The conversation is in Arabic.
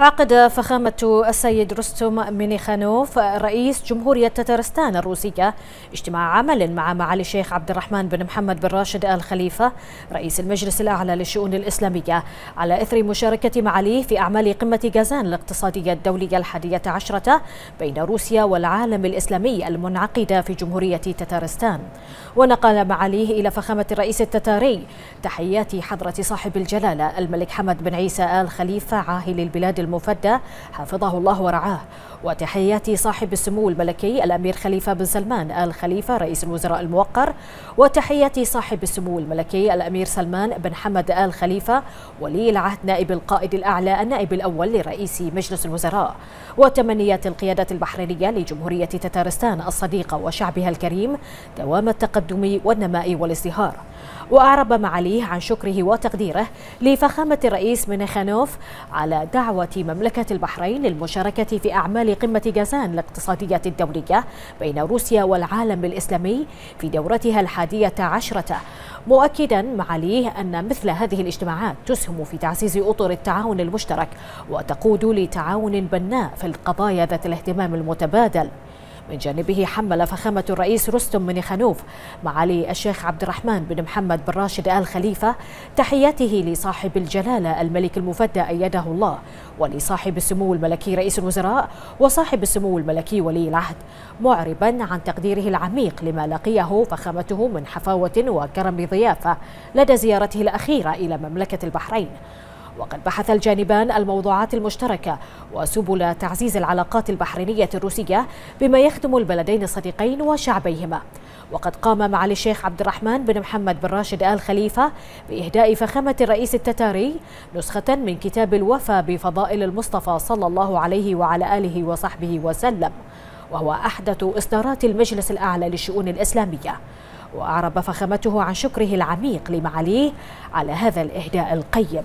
عقد فخامة السيد رستم مينيخانوف رئيس جمهورية تتارستان الروسية اجتماع عمل مع معالي الشيخ عبد الرحمن بن محمد بن راشد آل خليفة رئيس المجلس الأعلى للشؤون الإسلامية على إثر مشاركة معاليه في أعمال قمة جازان الاقتصادية الدولية الحادية عشرة بين روسيا والعالم الإسلامي المنعقدة في جمهورية تتارستان ونقل معاليه إلى فخامة الرئيس التتاري. تحيات حضرة صاحب الجلالة الملك حمد بن عيسى آل خليفة عاهل البلاد المفدى حفظه الله ورعاه. وتحيات صاحب السمو الملكي الأمير خليفة بن سلمان آل خليفة رئيس الوزراء الموقر. وتحيات صاحب السمو الملكي الأمير سلمان بن حمد آل خليفة ولي العهد نائب القائد الأعلى النائب الأول لرئيس مجلس الوزراء. وتمنيات القيادة البحرينية لجمهورية تتارستان الصديقة وشعبها الكريم دوام التقدم والنماء والازدهار. وأعرب معاليه عن شكره وتقديره لفخامة الرئيس منخانوف على دعوة مملكة البحرين للمشاركة في أعمال قمة جازان الاقتصادية الدولية بين روسيا والعالم الإسلامي في دورتها الحادية عشرة. مؤكدا معاليه أن مثل هذه الاجتماعات تسهم في تعزيز أطر التعاون المشترك وتقود لتعاون بناء في القضايا ذات الاهتمام المتبادل. من جانبه حمل فخامة الرئيس رستم من خنوف معالي الشيخ عبد الرحمن بن محمد بن راشد آل خليفة تحياته لصاحب الجلالة الملك المفدى أيده الله ولصاحب السمو الملكي رئيس الوزراء وصاحب السمو الملكي ولي العهد معربا عن تقديره العميق لما لقيه فخامته من حفاوة وكرم ضيافة لدى زيارته الأخيرة إلى مملكة البحرين. وقد بحث الجانبان الموضوعات المشتركة وسبل تعزيز العلاقات البحرينية الروسية بما يخدم البلدين الصديقين وشعبيهما. وقد قام معالي الشيخ عبد الرحمن بن محمد بن راشد آل خليفة بإهداء فخامة الرئيس التتاري نسخة من كتاب الوفا بفضائل المصطفى صلى الله عليه وعلى آله وصحبه وسلم وهو أحدث إصدارات المجلس الأعلى للشؤون الإسلامية. وأعرب فخامته عن شكره العميق لمعاليه على هذا الإهداء القيم.